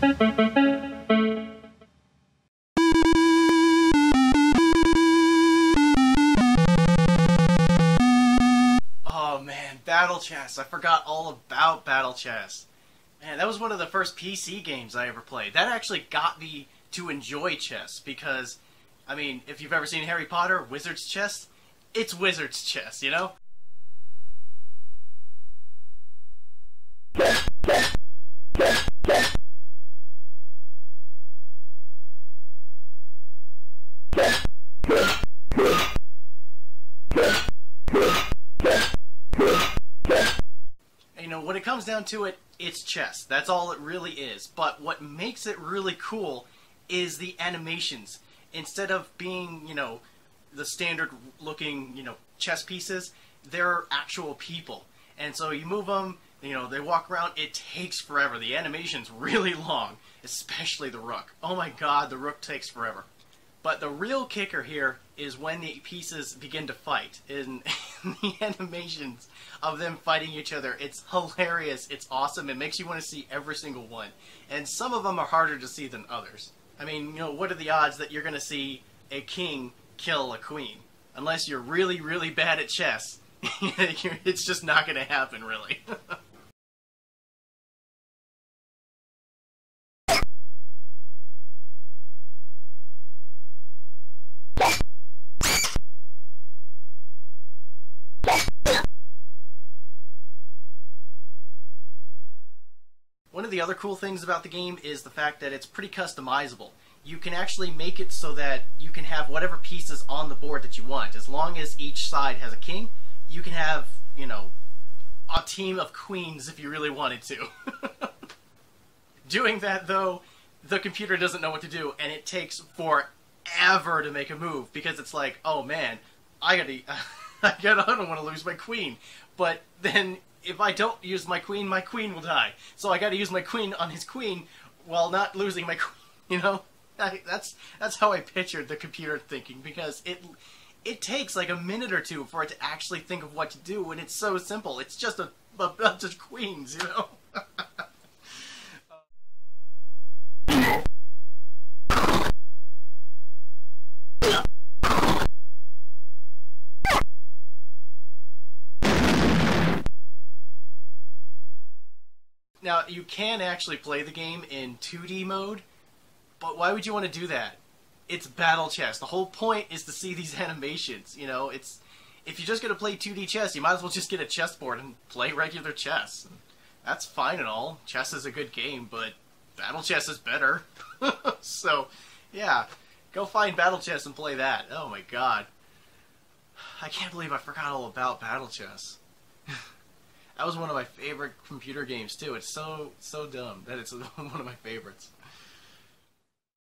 Oh man, Battle Chess. I forgot all about Battle Chess. Man, that was one of the first PC games I ever played. That actually got me to enjoy chess because, I mean, if you've ever seen Harry Potter, Wizard's Chess, it's Wizard's Chess, you know? Comes down to it, it's chess. That's all it really is. But what makes it really cool is the animations. Instead of being, you know, the standard looking, you know, chess pieces, they're actual people. And so you move them, you know, they walk around, it takes forever. The animation's really long, especially the rook. Oh my god, the rook takes forever. But the real kicker here is when the pieces begin to fight. In, in the animations of them fighting each other, it's hilarious. It's awesome. It makes you want to see every single one. And some of them are harder to see than others. I mean, you know, what are the odds that you're going to see a king kill a queen? Unless you're really, really bad at chess. it's just not going to happen, really. the other cool things about the game is the fact that it's pretty customizable. You can actually make it so that you can have whatever pieces on the board that you want. As long as each side has a king, you can have, you know, a team of queens if you really wanted to. Doing that, though, the computer doesn't know what to do, and it takes forever to make a move because it's like, oh man, I gotta, I gotta, I don't want to lose my queen. But then if I don't use my queen, my queen will die. So I got to use my queen on his queen while not losing my queen. You know, I, that's that's how I pictured the computer thinking because it it takes like a minute or two for it to actually think of what to do, and it's so simple. It's just a, a bunch of queens, you know. Now, you can actually play the game in 2D mode, but why would you want to do that? It's battle chess. The whole point is to see these animations, you know? It's if you're just going to play 2D chess, you might as well just get a chessboard and play regular chess. That's fine and all. Chess is a good game, but battle chess is better. so, yeah, go find battle chess and play that. Oh my god. I can't believe I forgot all about battle chess. That was one of my favorite computer games too. It's so so dumb that it's one of my favorites.